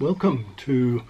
welcome to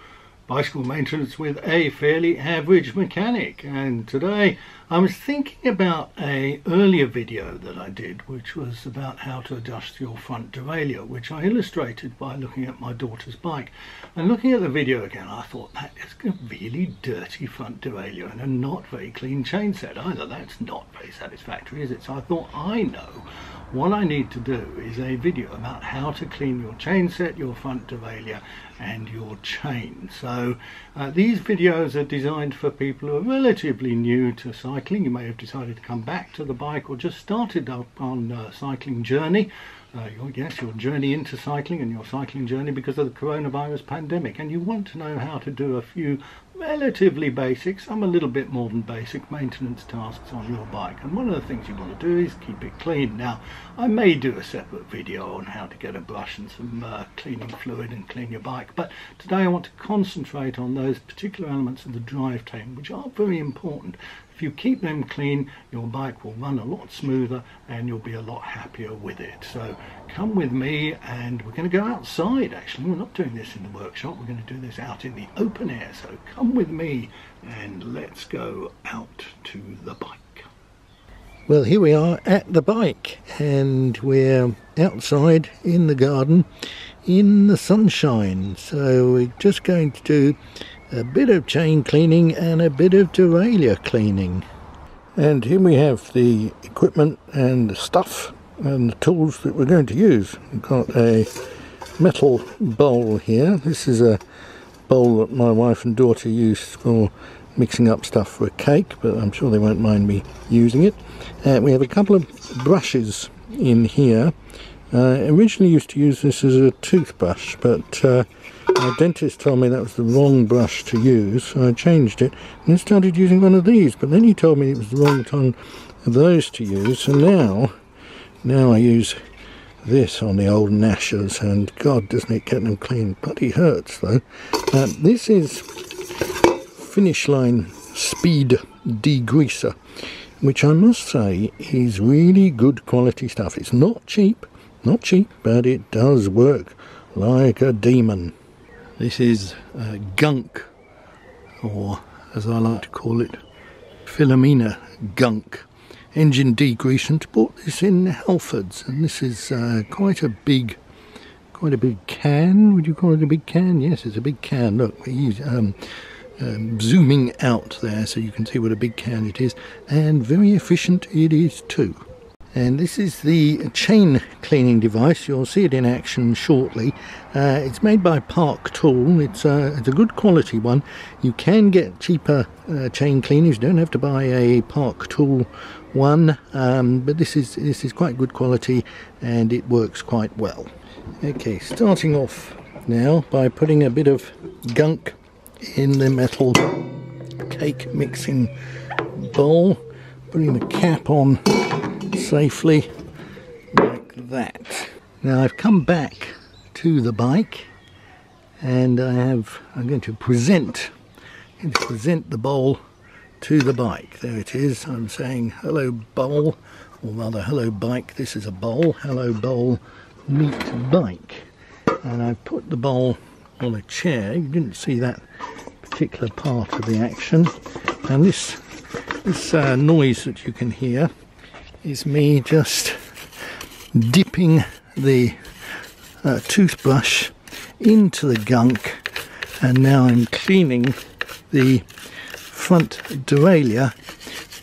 bicycle maintenance with a fairly average mechanic. And today I was thinking about a earlier video that I did which was about how to adjust your front derailleur which I illustrated by looking at my daughter's bike. And looking at the video again I thought that is a really dirty front derailleur and a not very clean chain set either. That's not very satisfactory is it? So I thought I know what I need to do is a video about how to clean your chain set, your front derailleur and your chain. So uh, these videos are designed for people who are relatively new to cycling. You may have decided to come back to the bike or just started up on a cycling journey uh, your, yes, your journey into cycling and your cycling journey because of the coronavirus pandemic. And you want to know how to do a few relatively basic, some a little bit more than basic maintenance tasks on your bike. And one of the things you want to do is keep it clean. Now, I may do a separate video on how to get a brush and some uh, cleaning fluid and clean your bike. But today I want to concentrate on those particular elements of the drive train, which are very important if you keep them clean, your bike will run a lot smoother and you'll be a lot happier with it. So come with me and we're going to go outside actually. We're not doing this in the workshop, we're going to do this out in the open air. So come with me and let's go out to the bike. Well, here we are at the bike and we're outside in the garden in the sunshine. So we're just going to do a bit of chain cleaning and a bit of derailleur cleaning. And here we have the equipment and the stuff and the tools that we're going to use. We've got a metal bowl here. This is a bowl that my wife and daughter use for mixing up stuff for a cake, but I'm sure they won't mind me using it. Uh, we have a couple of brushes in here. Uh, originally used to use this as a toothbrush, but uh, my dentist told me that was the wrong brush to use, so I changed it and started using one of these. But then he told me it was the wrong ton of those to use, so now, now I use this on the old gnashers, and God, doesn't it get them clean? Bloody hurts though. Uh, this is Finish Line Speed Degreaser, which I must say is really good quality stuff. It's not cheap, not cheap, but it does work like a demon. This is uh, gunk, or as I like to call it, Philomena gunk. Engine degreasant. Bought this in Halfords, and this is uh, quite a big, quite a big can. Would you call it a big can? Yes, it's a big can. Look, he's um, um, zooming out there so you can see what a big can it is, and very efficient it is too and this is the chain cleaning device. You'll see it in action shortly. Uh, it's made by Park Tool. It's a, it's a good quality one. You can get cheaper uh, chain cleaners. You don't have to buy a Park Tool one um, but this is this is quite good quality and it works quite well. Okay starting off now by putting a bit of gunk in the metal cake mixing bowl putting the cap on safely like that. Now I've come back to the bike and I have I'm going to present going to present the bowl to the bike. There it is. I'm saying hello bowl or rather hello bike. This is a bowl. Hello bowl meet bike. And I've put the bowl on a chair. You didn't see that particular part of the action. And this this uh, noise that you can hear is me just dipping the uh, toothbrush into the gunk and now I'm cleaning the front derailleur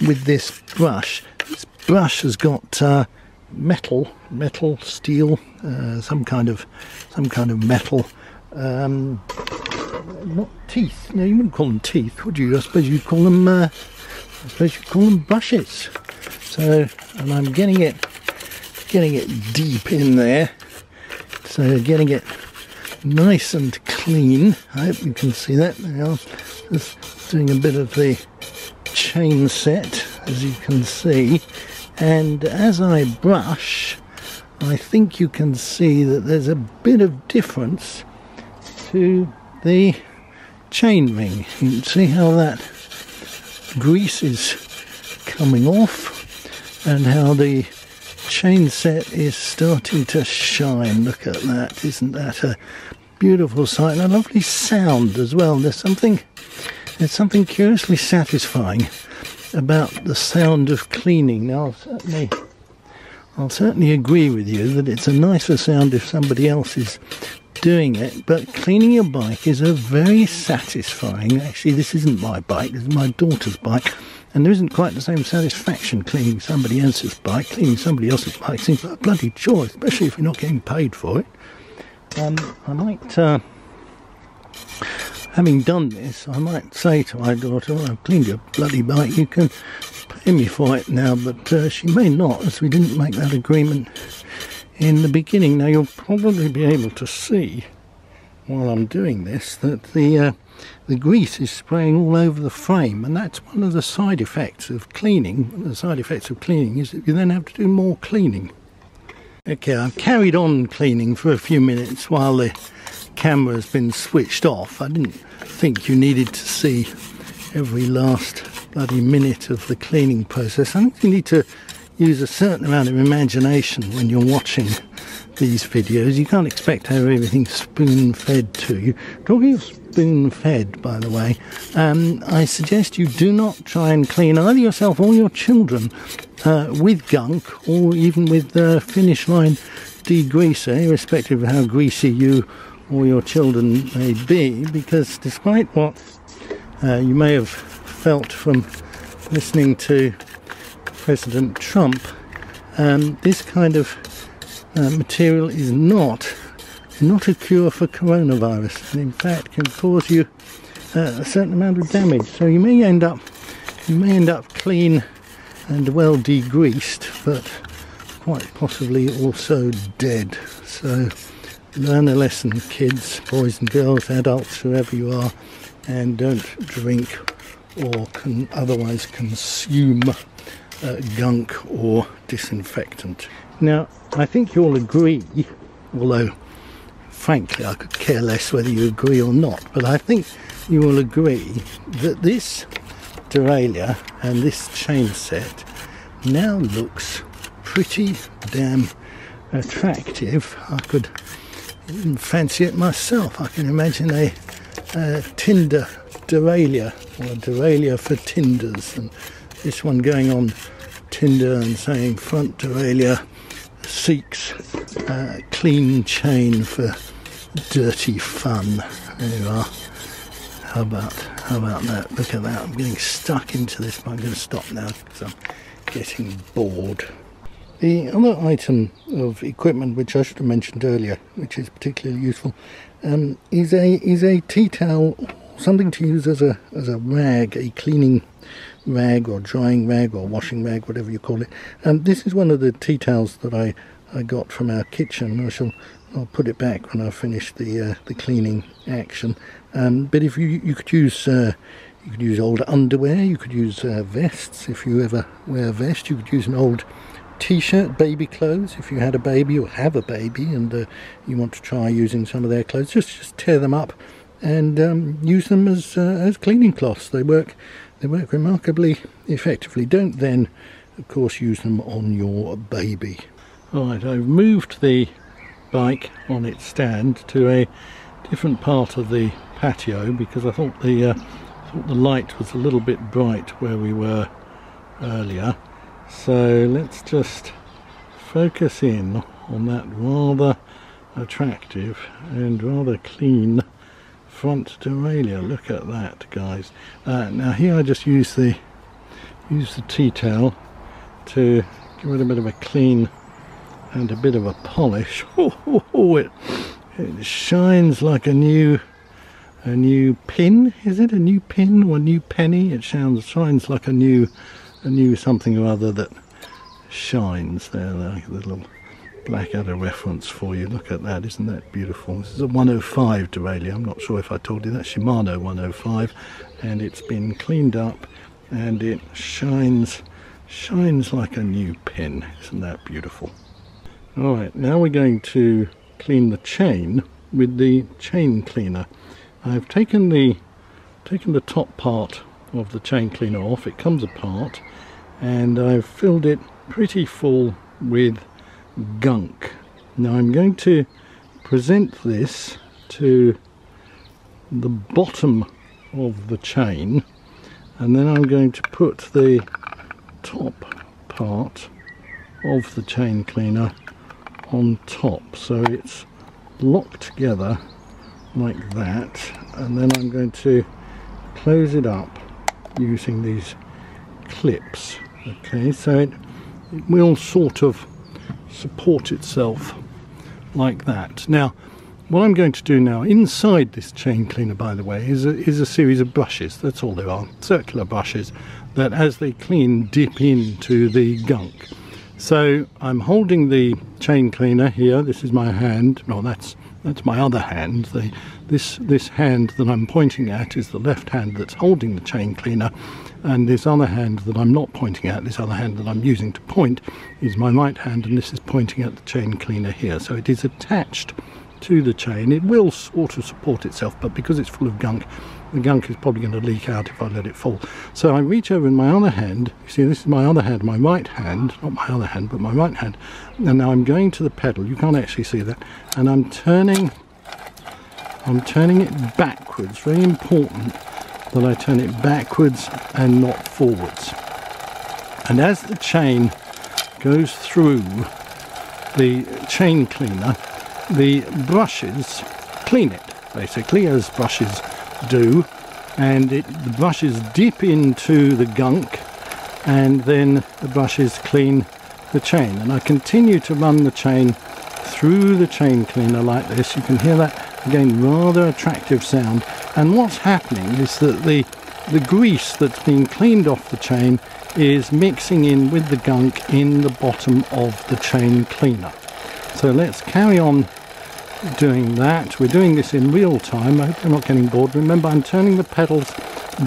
with this brush. This brush has got uh, metal, metal, steel, uh, some kind of some kind of metal. Um, not teeth. No, you wouldn't call them teeth, would you? I suppose you'd call them. Uh, I suppose you'd call them brushes. So, and I'm getting it, getting it deep in there. So getting it nice and clean. I hope you can see that now. Just doing a bit of the chain set, as you can see. And as I brush, I think you can see that there's a bit of difference to the chain ring. You can see how that grease is coming off and how the chain set is starting to shine. Look at that, isn't that a beautiful sight and a lovely sound as well. There's something, there's something curiously satisfying about the sound of cleaning. Now, I'll certainly, I'll certainly agree with you that it's a nicer sound if somebody else is doing it, but cleaning your bike is a very satisfying. Actually, this isn't my bike, this is my daughter's bike, and there isn't quite the same satisfaction cleaning somebody else's bike. Cleaning somebody else's bike seems like a bloody chore, especially if you're not getting paid for it. Um, I might, uh, having done this, I might say to my daughter, well, I've cleaned your bloody bike, you can pay me for it now, but uh, she may not, as we didn't make that agreement in the beginning. Now you'll probably be able to see while I'm doing this that the uh, the grease is spraying all over the frame and that's one of the side effects of cleaning. The side effects of cleaning is that you then have to do more cleaning. Okay, I've carried on cleaning for a few minutes while the camera has been switched off. I didn't think you needed to see every last bloody minute of the cleaning process. I think you need to use a certain amount of imagination when you're watching these videos. You can't expect to have everything spoon fed to you. Talking of spoon fed, by the way, um, I suggest you do not try and clean either yourself or your children uh, with gunk or even with uh, finish line degreaser, irrespective of how greasy you or your children may be, because despite what uh, you may have felt from listening to President Trump, um, this kind of uh, material is not not a cure for coronavirus, and in fact can cause you uh, a certain amount of damage. So you may end up you may end up clean and well degreased, but quite possibly also dead. So learn a lesson, kids, boys and girls, adults, whoever you are, and don't drink or can otherwise consume uh, gunk or disinfectant. Now, I think you'll agree, although frankly I could care less whether you agree or not, but I think you will agree that this derailleur and this chain set now looks pretty damn attractive. I could fancy it myself. I can imagine a, a Tinder derailleur or a derailleur for Tinders and this one going on Tinder and saying front derailleur seeks uh, clean chain for dirty fun. There you are. How about how about that? Look at that. I'm getting stuck into this, but I'm going to stop now because I'm getting bored. The other item of equipment which I should have mentioned earlier, which is particularly useful, um, is a is a tea towel, something to use as a as a rag, a cleaning rag or drying rag or washing rag, whatever you call it. And this is one of the tea towels that I, I got from our kitchen. I shall I'll put it back when I finish the uh, the cleaning action. Um, but if you you could use uh, you could use old underwear, you could use uh, vests if you ever wear a vest. You could use an old t-shirt, baby clothes if you had a baby or have a baby and uh, you want to try using some of their clothes. Just just tear them up and um, use them as uh, as cleaning cloths. They work they work remarkably effectively. Don't then, of course, use them on your baby. Right, I've moved the bike on its stand to a different part of the patio because I thought the uh, thought the light was a little bit bright where we were earlier. So let's just focus in on that rather attractive and rather clean front derailleur. Look at that, guys. Uh, now here I just use the use the towel to give it a bit of a clean and a bit of a polish. Oh, oh, oh, it, it shines like a new a new pin. Is it a new pin or a new penny? It sounds shines like a new a new something or other that shines there, like a little Blackadder reference for you. Look at that, isn't that beautiful? This is a 105 derailleur. I'm not sure if I told you that. Shimano 105 and it's been cleaned up and it shines shines like a new pin. Isn't that beautiful? Alright, now we're going to clean the chain with the chain cleaner. I've taken the taken the top part of the chain cleaner off. It comes apart and I've filled it pretty full with gunk. Now I'm going to present this to the bottom of the chain and then I'm going to put the top part of the chain cleaner on top so it's locked together like that and then I'm going to close it up using these clips okay so it, it will sort of support itself like that. Now what I'm going to do now inside this chain cleaner by the way is a, is a series of brushes. That's all there are circular brushes that as they clean dip into the gunk. So I'm holding the chain cleaner here. This is my hand. No that's that's my other hand. The, this this hand that I'm pointing at is the left hand that's holding the chain cleaner and this other hand that I'm not pointing at this other hand that I'm using to point is my right hand and this is pointing at the chain cleaner here. So it is attached to the chain. It will sort of support itself, but because it's full of gunk, the gunk is probably going to leak out if I let it fall. So I reach over in my other hand, you see this is my other hand, my right hand, not my other hand, but my right hand, and now I'm going to the pedal, you can't actually see that, and I'm turning, I'm turning it backwards, very important that I turn it backwards and not forwards. And as the chain goes through the chain cleaner, the brushes clean it basically as brushes do. And it, the brushes dip into the gunk and then the brushes clean the chain. And I continue to run the chain through the chain cleaner like this. You can hear that again rather attractive sound and what's happening is that the the grease that's been cleaned off the chain is mixing in with the gunk in the bottom of the chain cleaner so let's carry on doing that. We're doing this in real time. I hope you're not getting bored. Remember, I'm turning the pedals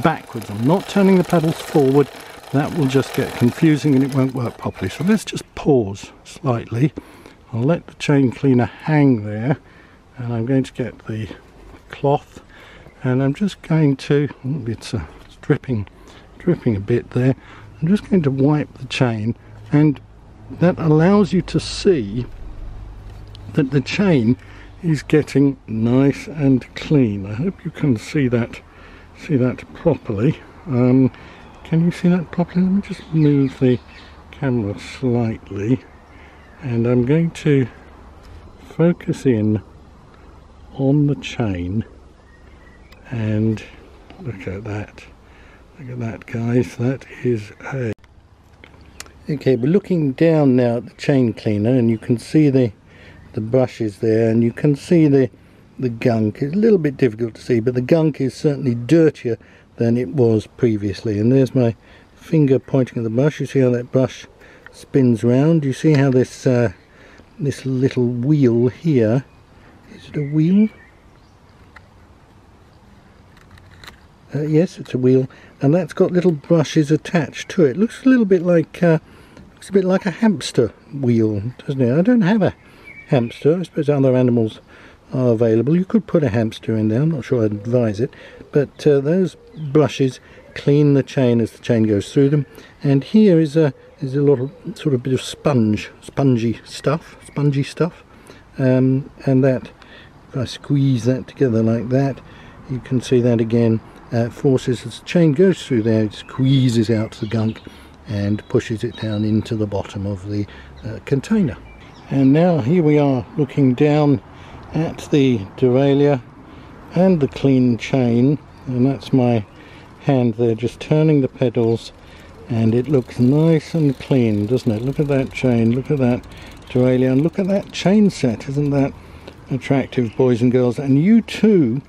backwards. I'm not turning the pedals forward. That will just get confusing and it won't work properly. So let's just pause slightly. I'll let the chain cleaner hang there and I'm going to get the cloth and I'm just going to, it's, uh, it's dripping, dripping a bit there. I'm just going to wipe the chain and that allows you to see that the chain is getting nice and clean. I hope you can see that see that properly. Um, can you see that properly? Let me just move the camera slightly and I'm going to focus in on the chain and look at that. Look at that guys. That is a okay we're looking down now at the chain cleaner and you can see the the brushes there and you can see the the gunk. It's a little bit difficult to see but the gunk is certainly dirtier than it was previously. And there's my finger pointing at the brush. You see how that brush spins round? You see how this uh, this little wheel here? Is it a wheel uh, yes it's a wheel and that's got little brushes attached to it looks a little bit like uh, looks a bit like a hamster wheel doesn't it I don't have a hamster. I suppose other animals are available. You could put a hamster in there, I'm not sure I'd advise it. But uh, those brushes clean the chain as the chain goes through them. And here is a is a little sort of bit of sponge, spongy stuff, spongy stuff. Um, and that, if I squeeze that together like that, you can see that again uh, forces as the chain goes through there, it squeezes out the gunk and pushes it down into the bottom of the uh, container. And now here we are looking down at the derailleur and the clean chain. And that's my hand there just turning the pedals. And it looks nice and clean doesn't it? Look at that chain look at that derailleur and look at that chain set. Isn't that attractive boys and girls? And you too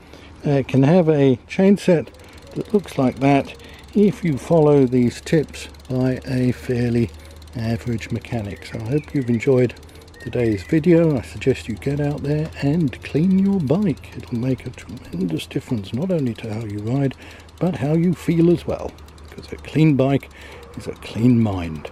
uh, can have a chain set that looks like that if you follow these tips by a fairly average mechanic. So I hope you've enjoyed today's video. I suggest you get out there and clean your bike. It'll make a tremendous difference not only to how you ride but how you feel as well because a clean bike is a clean mind.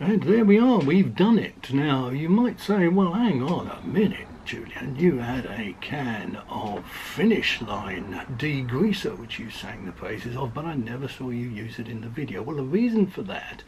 And there we are. We've done it. Now you might say well hang on a minute Julian, you had a can of Finish Line degreaser, which you sang the praises of, but I never saw you use it in the video. Well, the reason for that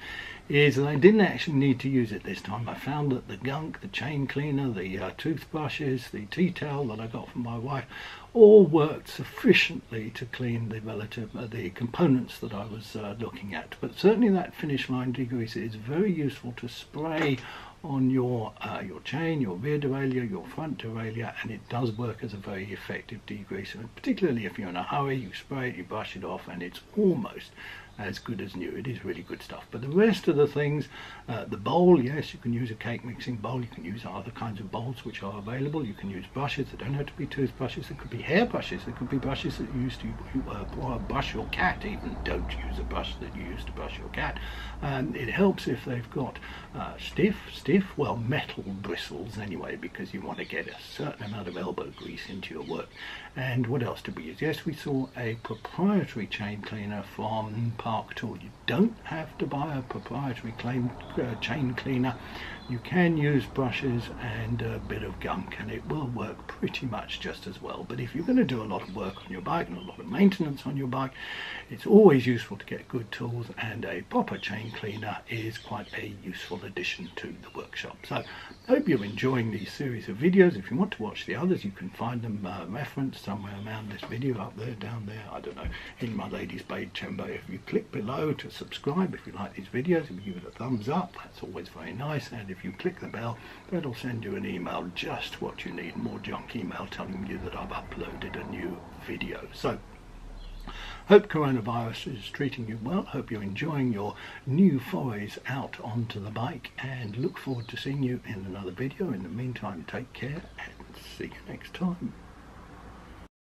is that I didn't actually need to use it this time. I found that the gunk, the chain cleaner, the uh, toothbrushes, the tea towel that I got from my wife all worked sufficiently to clean the relative uh, the components that I was uh, looking at. But certainly that finish line degreaser is very useful to spray on your uh, your chain, your rear derailleur, your front derailleur, and it does work as a very effective degreaser. Particularly if you're in a hurry, you spray it, you brush it off, and it's almost as good as new. It is really good stuff. But the rest of the things, uh, the bowl, yes, you can use a cake mixing bowl. You can use other kinds of bowls which are available. You can use brushes. They don't have to be toothbrushes. They could be hair brushes. They could be brushes that you use to uh, brush your cat. Even don't use a brush that you use to brush your cat. And it helps if they've got uh, stiff, stiff, well, metal bristles anyway, because you want to get a certain amount of elbow grease into your work. And what else did we use? Yes, we saw a proprietary chain cleaner from Park Tool. You don't have to buy a proprietary claim, uh, chain cleaner. You can use brushes and a bit of gunk and it will work pretty much just as well. But if you're going to do a lot of work on your bike and a lot of maintenance on your bike, it's always useful to get good tools and a proper chain cleaner is quite a useful addition to the workshop. So hope you're enjoying these series of videos. If you want to watch the others, you can find them uh, referenced somewhere around this video, up there, down there, I don't know, in my lady's Bade chamber. If you click below to subscribe, if you like these videos, if you give it a thumbs up, that's always very nice. And if you click the bell, that'll send you an email, just what you need, more junk email telling you that I've uploaded a new video. So, Hope coronavirus is treating you well. Hope you're enjoying your new forays out onto the bike and look forward to seeing you in another video. In the meantime, take care and see you next time.